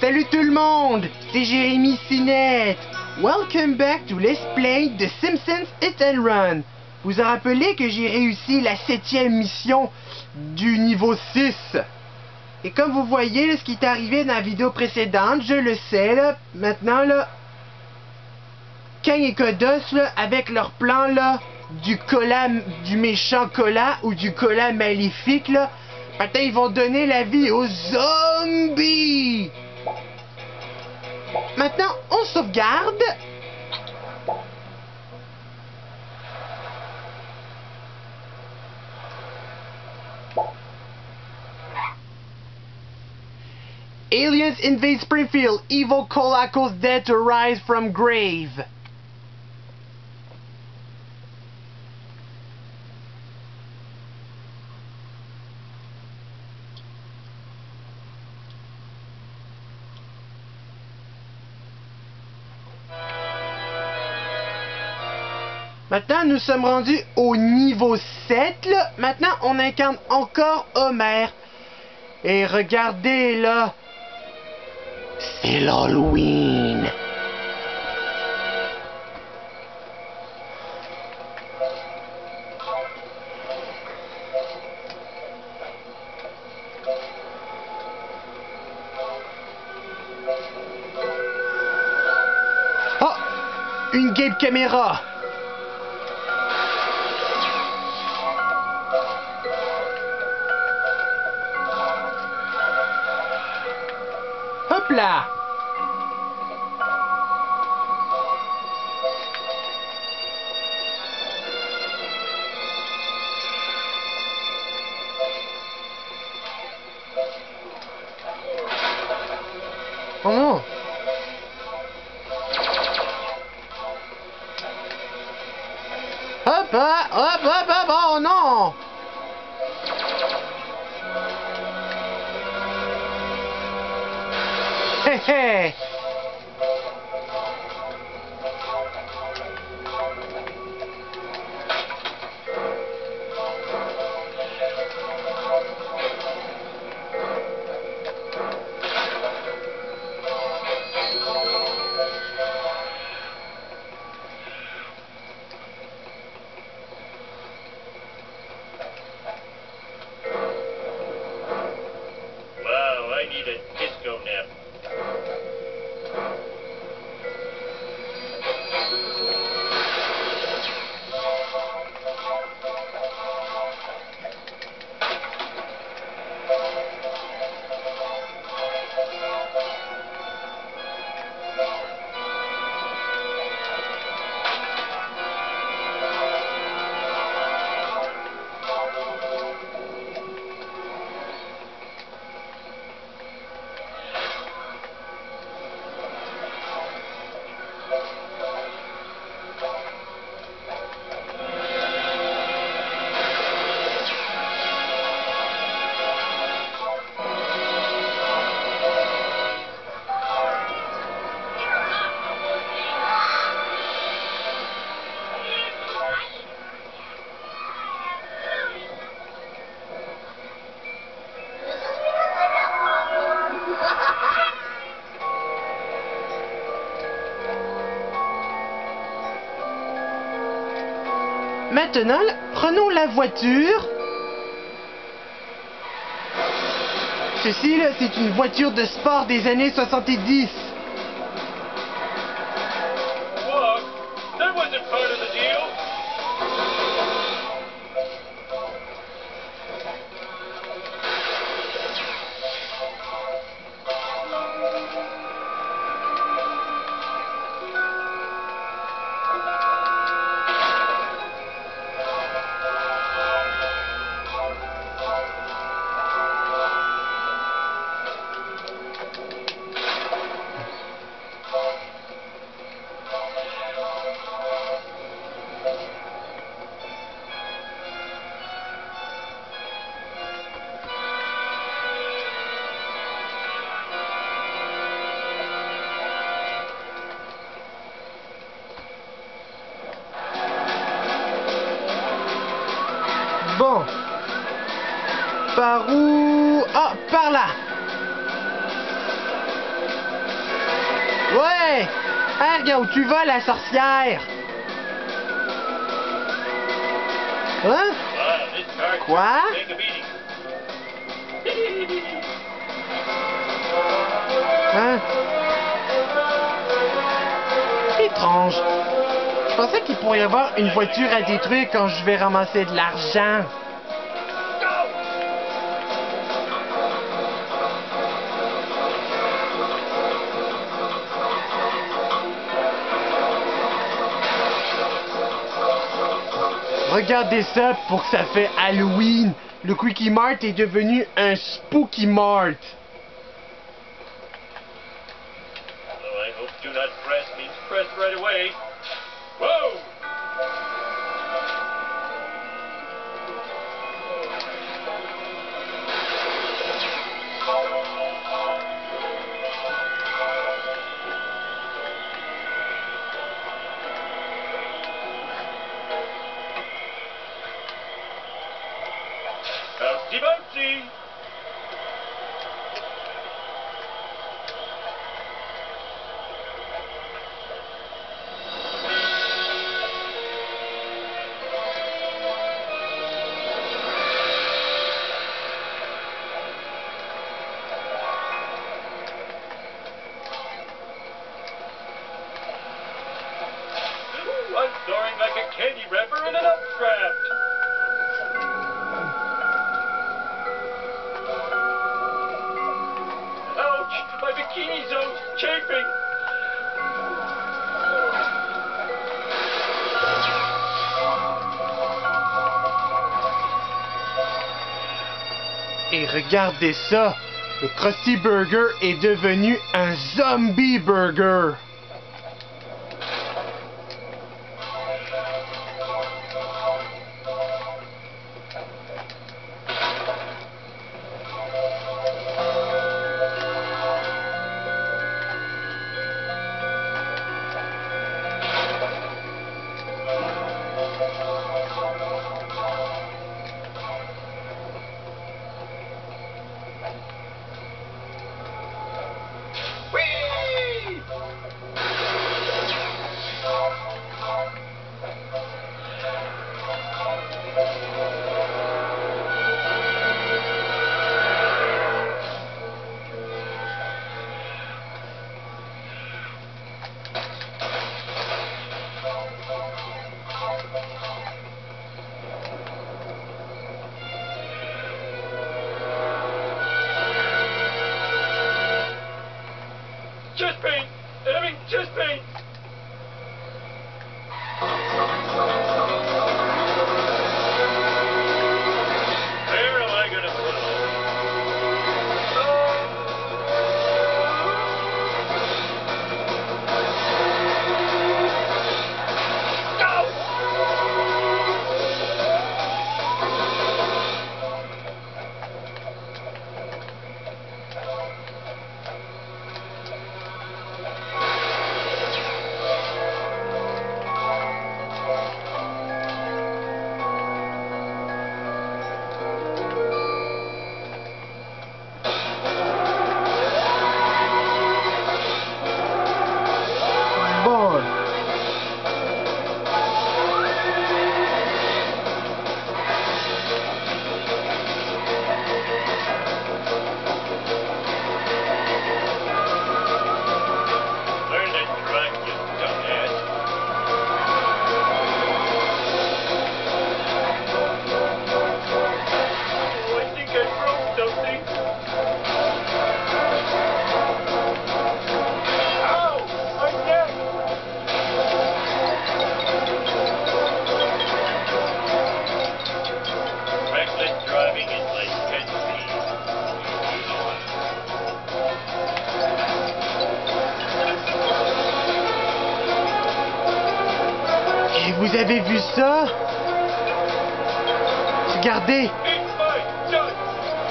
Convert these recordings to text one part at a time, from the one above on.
Salut tout le monde, c'est Jérémy Sinette. Welcome back to Let's Play The Simpsons Hit and Run. Vous vous rappelez que j'ai réussi la septième mission du niveau 6. Et comme vous voyez, ce qui est arrivé dans la vidéo précédente, je le sais, là, maintenant, là, Kang et Kodos, avec leur plan, là, du cola, du méchant cola ou du cola maléfique, là, maintenant, ils vont donner la vie aux zombies. Maintenant, on sauvegarde. Aliens invade Springfield. Evil Colacos dead to rise from grave. Maintenant, nous sommes rendus au niveau 7. Là. Maintenant, on incarne encore Homer. Et regardez là. C'est l'Halloween. Oh! Une game caméra. Hop Maintenant, prenons la voiture. Ceci, là, c'est une voiture de sport des années 70. Tu vas, la sorcière! Hein? Quoi? Hein? Étrange. Je pensais qu'il pourrait y avoir une voiture à détruire quand je vais ramasser de l'argent. Regardez ça pour que ça fait Halloween. Le Quickie Mart est devenu un Spooky Mart. Regardez ça, le Krusty Burger est devenu un zombie burger. Avez vu ça? Regardez,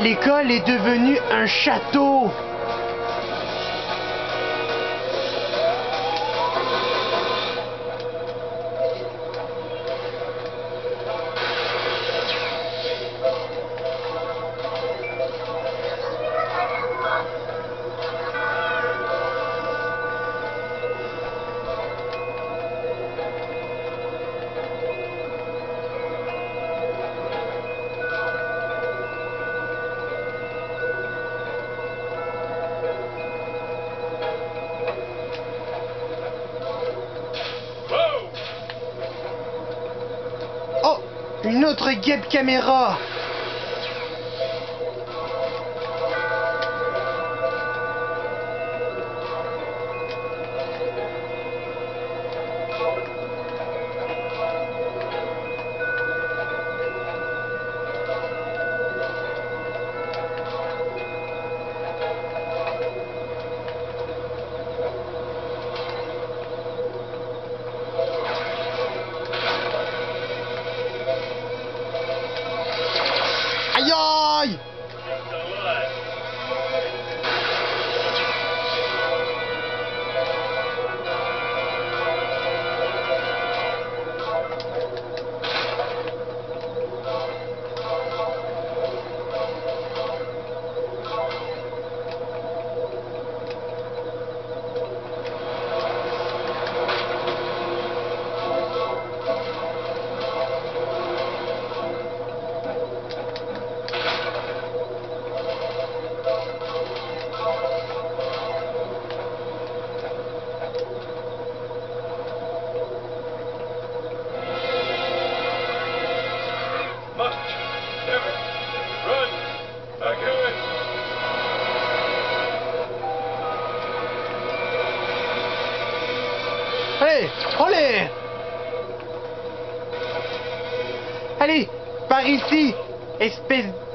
l'école est devenue un château. Une autre guêpe caméra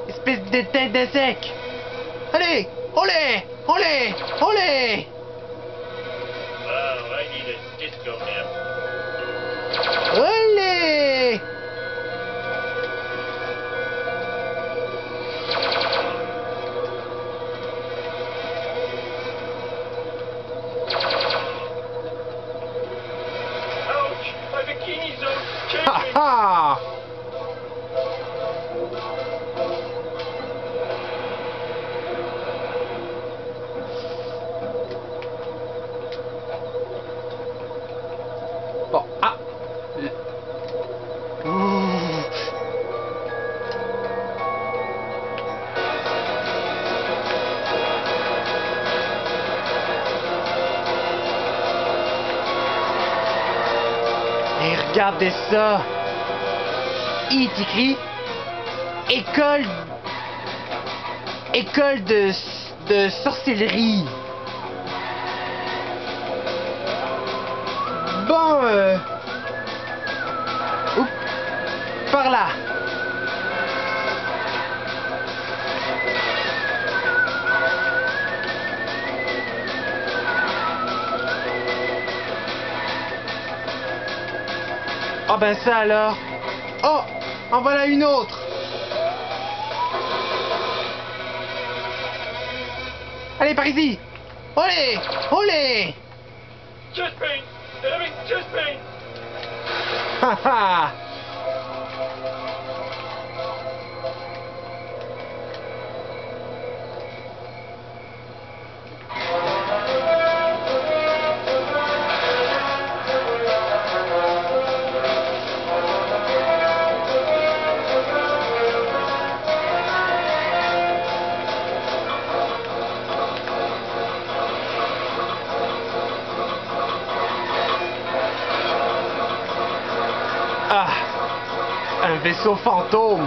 Espèce... Espèce d'éteint d'insecte Allez Allez Oh, I regardez ça. Il est écrit École École de, de sorcellerie. Bon euh... oups, Par là Oh ben ça alors. Oh En voilà une autre. Allez par ici Olé. Olé Chest pain! Chest pain! Ha ha Un vaisseau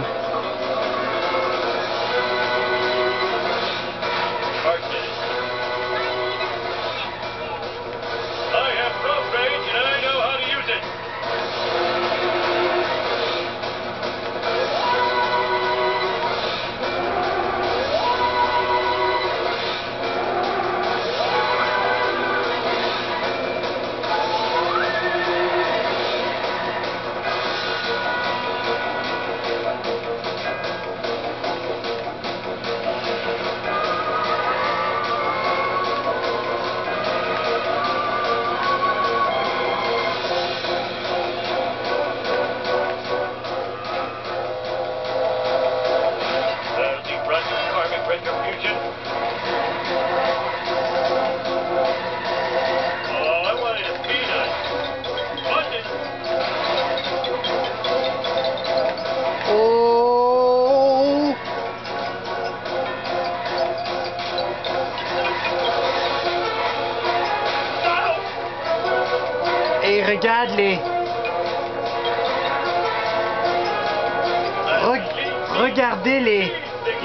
Regardez les,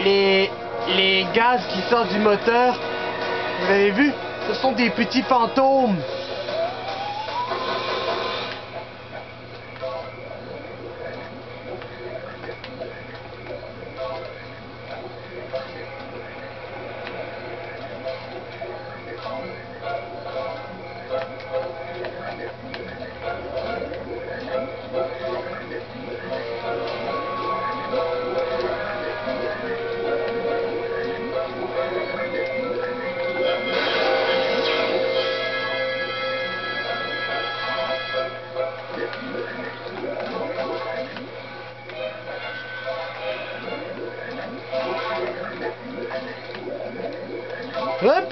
les, les gaz qui sortent du moteur. Vous avez vu? Ce sont des petits fantômes.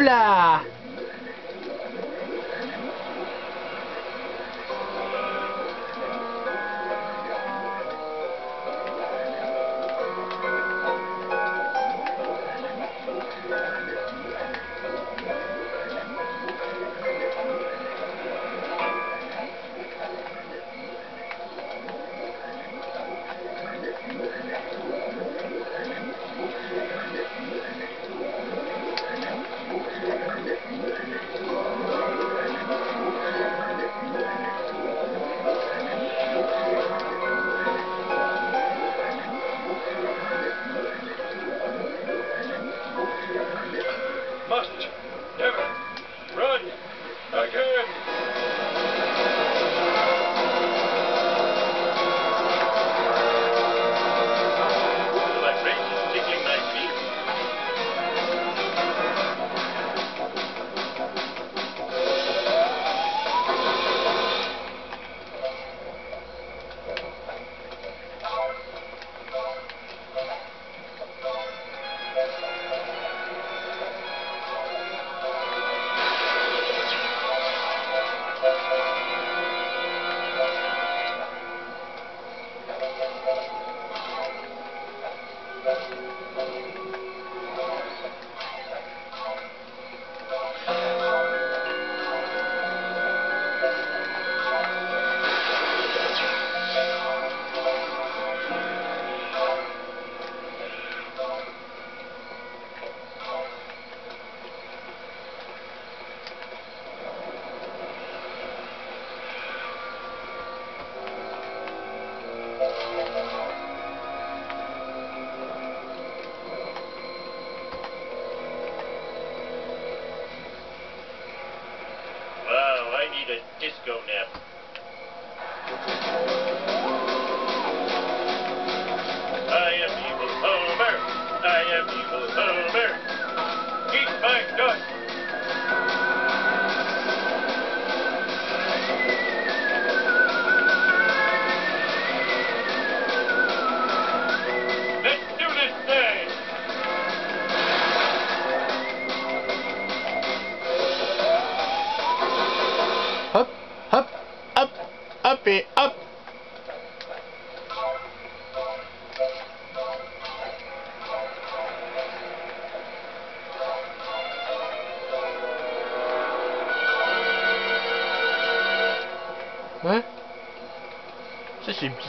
Hop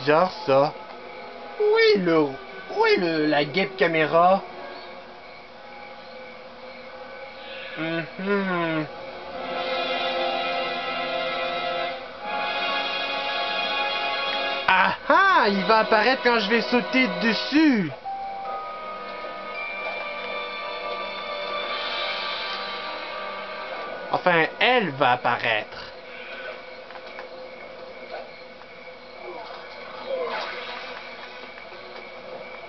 bizarre ça. Où est le... Où est le... la guêpe caméra? Mhm. Ah ah Il va apparaître quand je vais sauter dessus Enfin, elle va apparaître.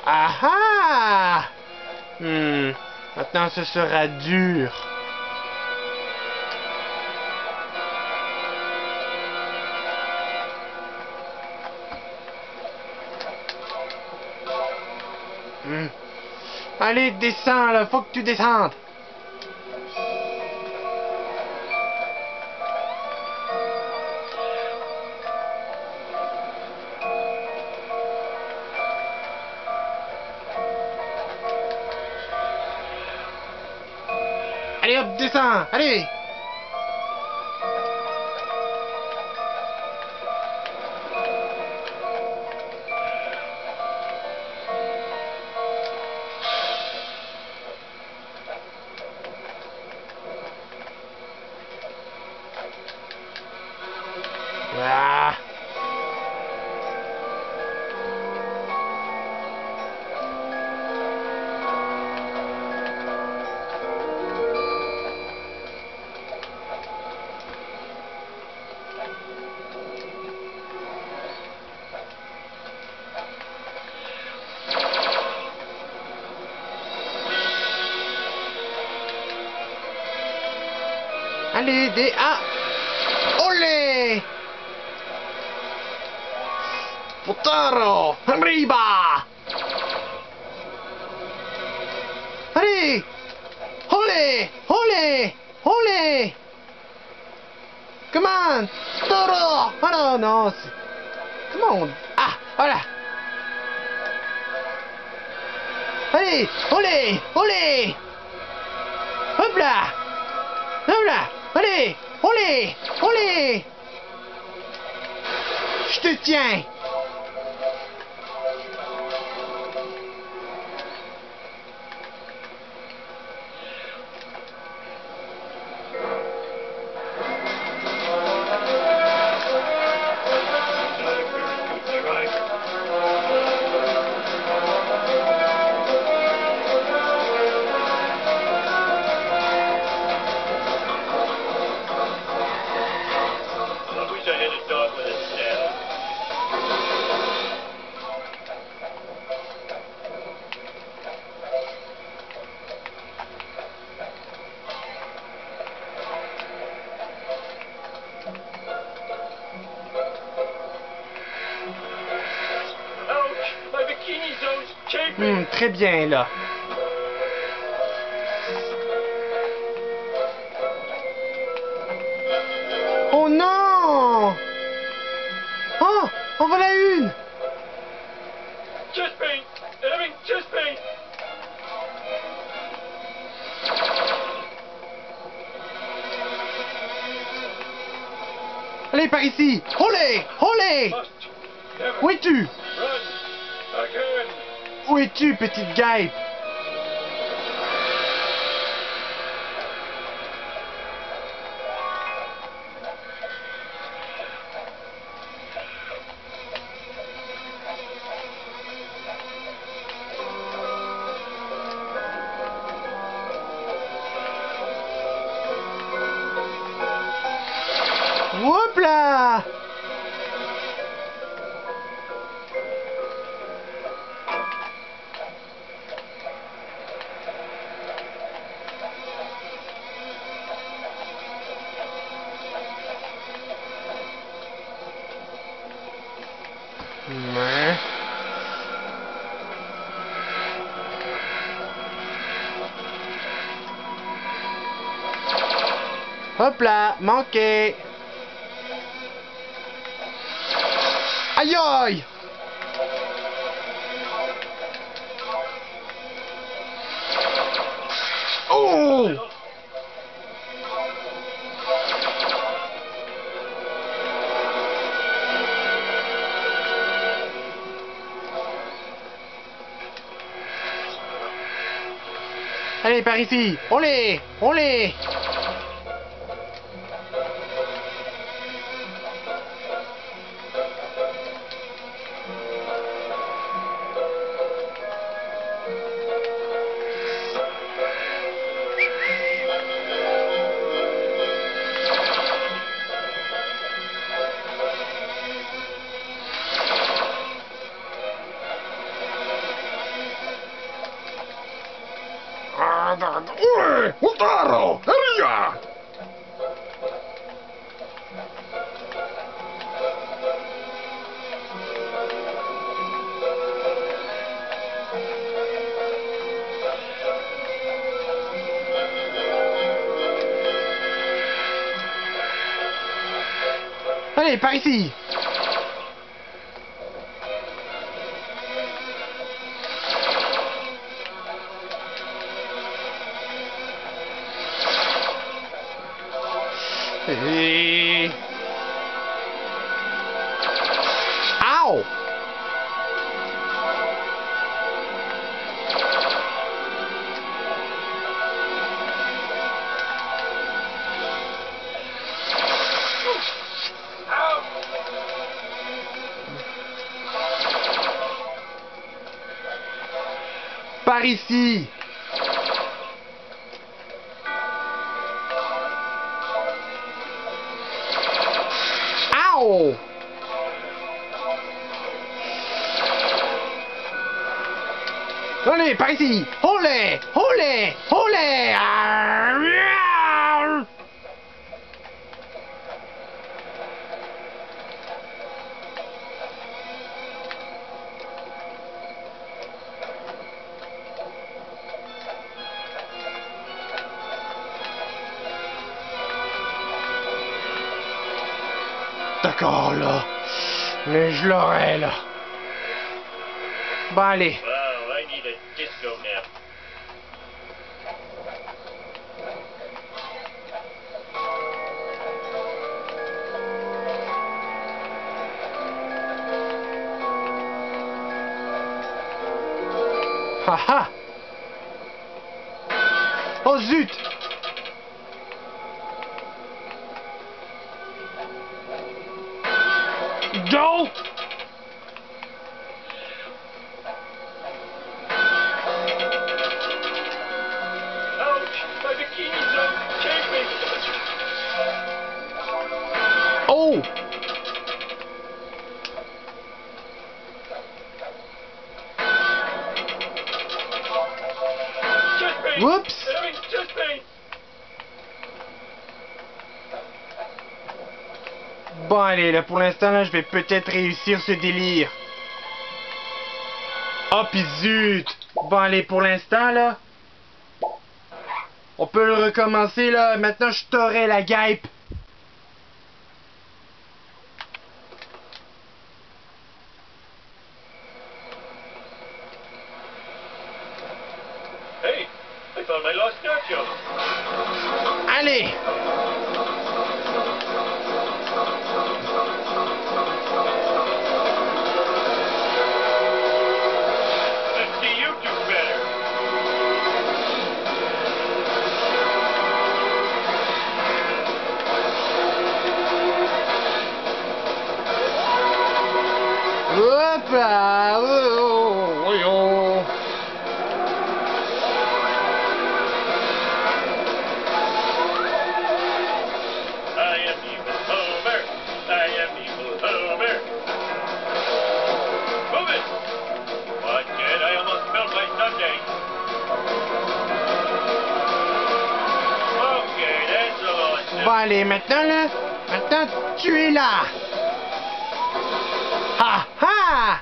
Ah ah Hmm. Maintenant, ce sera dur. Hmm. Allez, descends là, faut que tu descendes. Allez hop, descends, allez Potaro Arriba Allez Olé Olé Olé Come on Toro! Oh non, non Comment on... Ah Voilà Allez Olé Olé Hop là Hop là Allez Olé Olé Je te tiens? Très bien là. Oh non! Oh En voilà une! Chest pain! Having chest pain! Allez, par ici. Olé! Olé! Où es-tu? Es-tu, petite guêpe? Hop là, manqué. Aïe aïe. Oh. Allez, par ici. On les On les Allez, par ici par ici. Ow! Allez, par ici! Olé! Olé! Olé! D'accord, là. Mais je l'aurai, là. Bon, allez. Wow, I need a disco nap. Haha! Oh zut! dough. Pour l'instant, là, je vais peut-être réussir ce délire. Oh, pis zut! Bon, allez, pour l'instant, là, on peut le recommencer, là. Maintenant, je t'aurai la guêpe. Bon, allez, maintenant, là, maintenant, tu es là! Ha ha!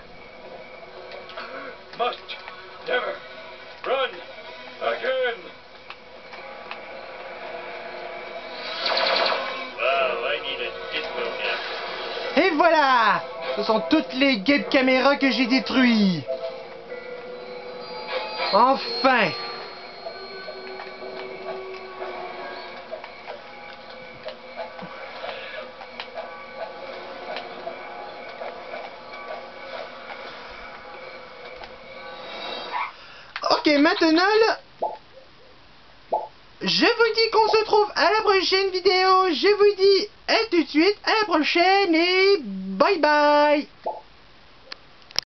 Must never run again. Wow, I need a disco. Et voilà! Ce sont toutes les guêpes caméras que j'ai détruites. Enfin! Je vous dis qu'on se trouve à la prochaine vidéo. Je vous dis à tout de suite, à la prochaine et bye bye.